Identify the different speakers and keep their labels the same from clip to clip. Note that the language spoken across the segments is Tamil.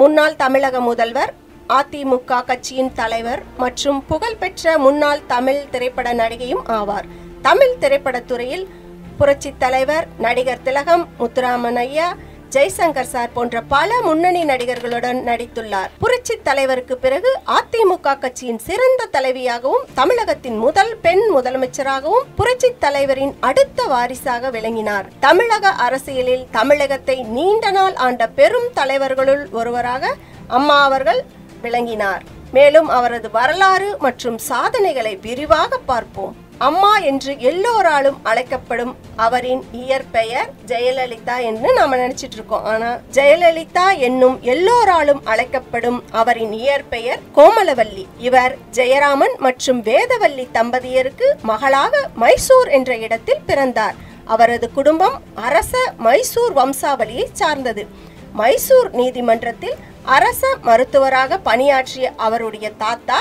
Speaker 1: முன்னாள் தமிழக முதல்வர் அதிமுக கட்சியின் தலைவர் மற்றும் புகழ்பெற்ற முன்னாள் தமிழ் திரைப்பட நடிகையும் ஆவார். தமிழ் திரைப்படத்துறையில் புரட்சித் தலைவர் நடிகர் திலகம் முத்துராமன் ஐயா ஜெய்சங்கர் சார் போன்ற பல முன்னணி நடிகர்களுடன் நடித்துள்ளார். புரட்சி தலைவருக்கு பிறகு அதிமுக கட்சியின் சிறந்த தலைவியாகவும் தமிழகத்தின் முதல் பெண் முதலமைச்சராகவும் புரட்சி தலைவரின் அடுத்த வாரிசாக விளங்கினார். தமிழக அரசியலில் தமிழகத்தை நீண்ட நாள் ஆண்ட பெரும் தலைவர்களுள் ஒருவராக அம்மா அவர்கள் விளங்கினார். மேலும் அவரது வரலாறு மற்றும் சாதனைகளை விரிவாக பார்ப்போம். அம்மா என்று எல்லோராலும் அழைக்கப்படும் அவரின் இயற்பெயர் ஜெயலலிதா என்று நாம நினைச்சிட்டு இருக்கோம். ஆனா ஜெயலலிதா என்னும் எல்லோராலும் அழைக்கப்படும் அவரின் இயற்பெயர் கோமலவல்லி. இவர் ஜெயராமன் மற்றும் வேதவல்லி தம்பதியருக்கு மகளாக மைசூர் என்ற இடத்தில் பிறந்தார். அவரது குடும்பம் அரச மைசூர் வம்சாவளியை சார்ந்தது. மைசூர் நீதிமன்றத்தில் அரச மருத்துவராக பணியாற்றிய அவருடைய தாத்தா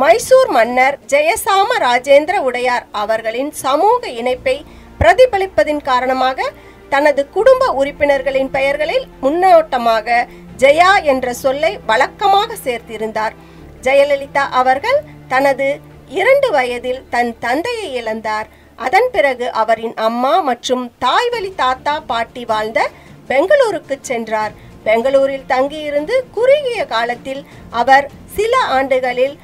Speaker 1: மைசூர் மன்னர் ஜெயசாம ராஜேந்திர உடையார் அவர்களின் சமூக இணைப்பை பிரதிபலிப்பதின் காரணமாக தனது குடும்ப உறுப்பினர்களின் பெயர்களில் முன்னோட்டமாக ஜெயா என்ற சொல்லை வழக்கமாக சேர்த்திருந்தார். ஜெயலலிதா அவர்கள் தனது இரண்டு வயதில் தன் தந்தையை இழந்தார். அதன் பிறகு அவரின் அம்மா மற்றும் தாய்வழி தாத்தா பாட்டி வாழ்ந்த பெங்களூருக்கு சென்றார். பெங்களூரில் தங்கியிருந்து குறுகிய காலத்தில் அவர் சில ஆண்டுகளில்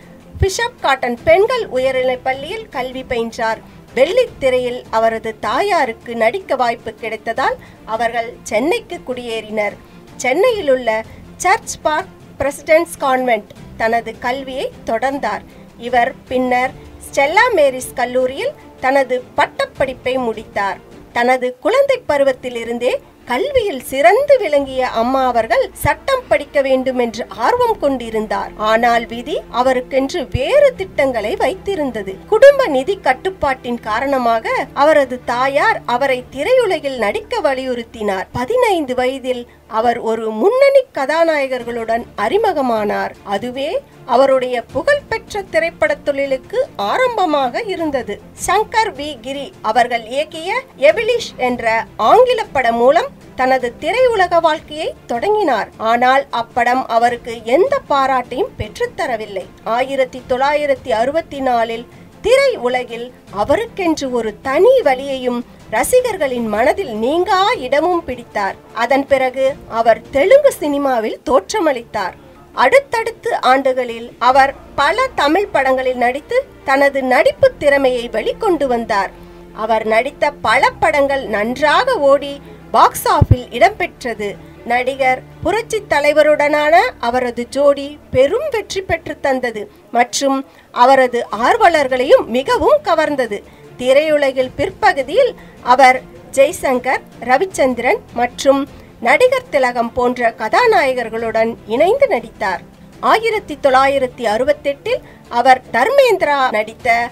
Speaker 1: பிஷப் காட்டன் பெண்கள் உயர்நிலைப் பள்ளியில் கல்வி பயின்றார். வெள்ளித்திரையில் அவரது தாயாருக்கு நடிக்க வாய்ப்பு கிடைத்ததால் அவர்கள் சென்னைக்கு குடியேறினர். சென்னையில் உள்ள சர்ச் பார்க் பிரசிடென்ட்ஸ் கான்வென்ட் தனது கல்வியை தொடர்ந்தார். இவர் பின்னர் ஸ்டெல்லா மேரிஸ் கல்லூரியில் தனது பட்டப்படிப்பை முடித்தார். தனது குழந்தை பருவத்திலிருந்தே கல்வியில் சிறந்து விளங்கிய அம்மா அவர்கள் சட்டம் படிக்க வேண்டும் என்று ஆர்வம் கொண்டிருந்தார். ஆனால் விதி அவருக்கென்று வேறு திட்டங்களை வைத்திருந்தது. குடும்ப நிதி கட்டுப்பாட்டின் காரணமாக அவரது தாயார் அவரை திரையுலகில் நடிக்க வலியுறுத்தினார். பதினைந்து வயதில் அவர் ஒரு முன்னணி கதாநாயகர்களுடன் அறிமுகமானார். அதுவே அவருடைய புகழ்பெற்ற திரைப்பட தொழிலுக்கு ஆரம்பமாக இருந்தது. சங்கர் வி. கிரி அவர்கள் இயக்கிய எபிலிஷ் என்ற ஆங்கில படம் மூலம் தனது திரையுலக வாழ்க்கையை தொடங்கினார். ஆனால் அப்படம் அவருக்கு எந்த பாராட்டையும் பெற்றுத்தரவில்லை ஆயிரத்தி தொள்ளாயிரத்தி அறுபத்தி நாலில் திரை உலகில் அவருக்கென்று ஒரு தனி வழியையும் ரசிகர்களின் மனதில் நீங்கா இடமும் பிடித்தார். அதன் பிறகு அவர் தெலுங்கு சினிமாவில் தோற்றமளித்தார். அடுத்தடுத்து ஆண்டுகளில் அவர் பல தமிழ் படங்களில் நடித்து தனது நடிப்பு திறமையை வெளிக்கொண்டு வந்தார். அவர் நடித்த பல படங்கள் நன்றாக ஓடி பாக்ஸ் ஆஃபில் இடம்பெற்றது. நடிகர் புரட்சி தலைவருடனான அவரது ஜோடி பெரும் வெற்றி பெற்று தந்தது மற்றும் அவரது ஆர்வலர்களையும் மிகவும் கவர்ந்தது. திரையுலகில் பிற்பகுதியில் அவர் ஜெய்சங்கர் ரவிச்சந்திரன் மற்றும் நடிகர் திலகம் போன்ற கதாநாயகர்களுடன் இணைந்து நடித்தார். ஆயிரத்தி தொள்ளாயிரத்தி அறுபத்தெட்டில் அவர் தர்மேந்திரா நடித்த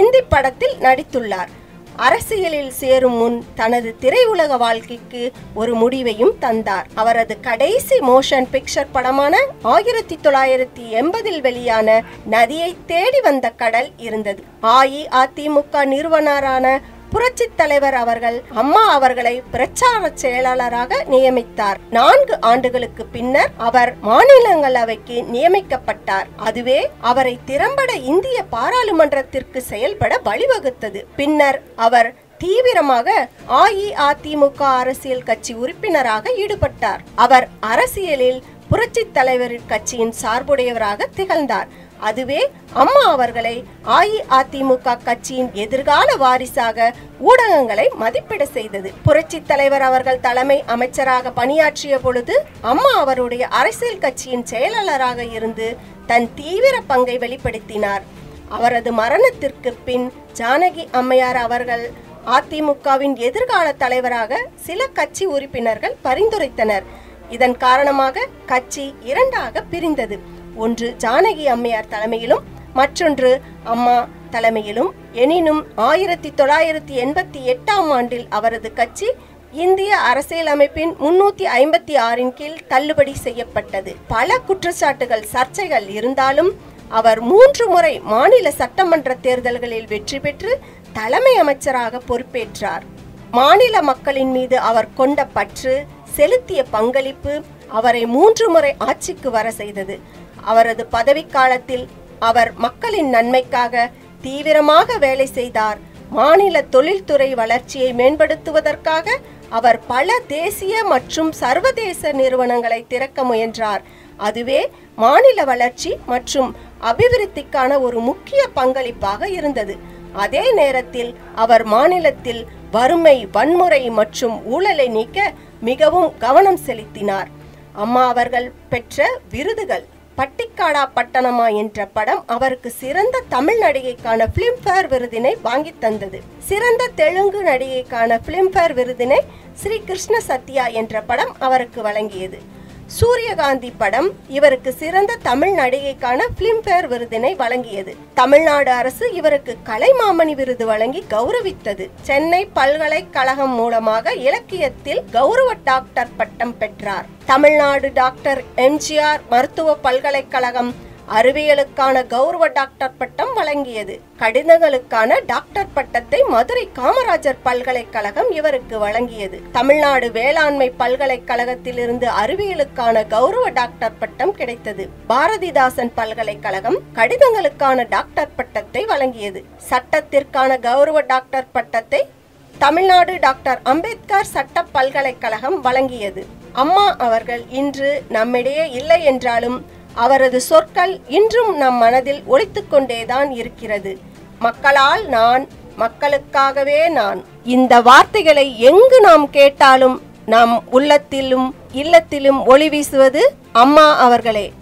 Speaker 1: இந்தி படத்தில் நடித்துள்ளார். அரசியலில் சேரும் முன் தனது திரையுலக வாழ்க்கைக்கு ஒரு முடிவையும் தந்தார். அவரது கடைசி மோஷன் பிக்சர் படமான ஆயிரத்தி தொள்ளாயிரத்தி எண்பதில் வெளியான நதியை தேடி வந்த கடல் இருந்தது. அஇஅதிமுக நிறுவனரான புரட்சி தலைவர் அவர்கள் அம்மா அவர்களை பிரச்சார செயலாளராக நியமித்தார். நான்கு ஆண்டுகளுக்கு பின்னர் அவர் மாநிலங்களவைக்கு நியமிக்கப்பட்டார். அதுவே அவரை திறம்பட இந்திய பாராளுமன்றத்திற்கு செயல்பட வழிவகுத்தது. பின்னர் அவர் தீவிரமாக அஇஅதிமுக அரசியல் கட்சி உறுப்பினராக ஈடுபட்டார். அவர் அரசியலில் புரட்சி தலைவர் கட்சியின் சார்புடையவராக திகழ்ந்தார். அதுவே அம்மா அவர்களை அஇஅதிமுக கட்சியின் எதிர்கால வாரிசாக ஊடகங்களை மதிப்பிட செய்தது. புரட்சி தலைவர் அவர்கள் தலைமை அமைச்சராக பணியாற்றிய பொழுது அம்மா அவருடைய அரசியல் கட்சியின் செயலாளராக இருந்து தன் தீவிர பங்கை வெளிப்படுத்தினார். அவரது மரணத்திற்கு பின் ஜானகி அம்மையார் அவர்கள் அதிமுகவின் எதிர்கால தலைவராக சில கட்சி உறுப்பினர்கள் பரிந்துரைத்தனர். இதன் காரணமாக கட்சி இரண்டாக பிரிந்தது. ஒன்று ஜானகி அம்மையார் தலைமையிலும் மற்றொன்று அம்மா தலைமையிலும். எனினும் ஆயிரத்தி தொள்ளாயிரத்தி எண்பத்தி எட்டாம் ஆண்டில் அவரது கட்சி இந்திய அரசியலமைப்பின் முன்னூத்தி ஐம்பத்தி ஆறின் கீழ் தள்ளுபடி செய்யப்பட்டது. பல குற்றச்சாட்டுகள் சர்ச்சைகள் இருந்தாலும் அவர் மூன்று முறை மாநில சட்டமன்ற தேர்தல்களில் வெற்றி பெற்று தலைமை அமைச்சராக பொறுப்பேற்றார். மாநில மக்களின் மீது அவர் கொண்ட பற்று செலுத்திய பங்களிப்பு அவரை மூன்று முறை ஆட்சிக்கு வர செய்தது. அவரது பதவிக்காலத்தில் அவர் மக்களின் நன்மைக்காக தீவிரமாக வேலை செய்தார். மாநில தொழில்துறை வளர்ச்சியை மேம்படுத்துவதற்காக அவர் பல தேசிய மற்றும் சர்வதேச நிறுவனங்களை திறக்க முயன்றார். அதுவே மாநில வளர்ச்சி மற்றும் அபிவிருத்திக்கான ஒரு முக்கிய பங்களிப்பாக இருந்தது. அதே நேரத்தில் அவர் மாநிலத்தில் வறுமை வன்முறை மற்றும் ஊழலை நீக்க மிகவும் கவனம் செலுத்தினார். அம்மா அவர்கள் பெற்ற விருதுகள் பட்டிக்காடா பட்டணமா என்ற படம் அவருக்கு சிறந்த தமிழ் நடிகைக்கான பிலிம்பேர் விருதினை வாங்கி தந்தது. சிறந்த தெலுங்கு நடிகைக்கான பிலிம்பேர் விருதினை ஸ்ரீ கிருஷ்ண சத்யா என்ற படம் அவருக்கு வழங்கியது. சூரியகாந்தி படம் இவருக்கு சிறந்த தமிழ் நடிகைக்கான பிலிம்பேர் விருதினை வழங்கியது. தமிழ்நாடு அரசு இவருக்கு கலைமாமணி விருது வழங்கி கௌரவித்தது. சென்னை பல்கலைக்கழகம் மூலமாக இலக்கியத்தில் கௌரவ டாக்டர் பட்டம் பெற்றார். தமிழ்நாடு டாக்டர் எம்ஜிஆர் மருத்துவ பல்கலைக்கழகம் அறிவியலுக்கான கௌரவ டாக்டர் பட்டம் வழங்கியது. கடிதங்களுக்கான டாக்டர் பட்டத்தை மதுரை காமராஜர் பல்கலைக்கழகம் இவருக்கு வழங்கியது. தமிழ்நாடு வேளாண்மை பல்கலைக்கழகத்திலிருந்து அறிவியலுக்கான கௌரவ டாக்டர் பட்டம் கிடைத்தது. பாரதிதாசன் பல்கலைக்கழகம் கடிதங்களுக்கான டாக்டர் பட்டத்தை வழங்கியது. சட்டத்திற்கான கௌரவ டாக்டர் பட்டத்தை தமிழ்நாடு டாக்டர் அம்பேத்கர் சட்ட பல்கலைக்கழகம் வழங்கியது. அம்மா அவர்கள் இன்று நம்மிடையே இல்லை என்றாலும் அவரது சொற்கள் இன்றும் நம் மனதில் ஒழித்துக்கொண்டேதான் இருக்கிறது. மக்களால் நான் மக்களுக்காகவே நான் இந்த வார்த்தைகளை எங்கு நாம் கேட்டாலும் நம் உள்ளத்திலும் இல்லத்திலும் ஒளி வீசுவது அம்மா அவர்களே.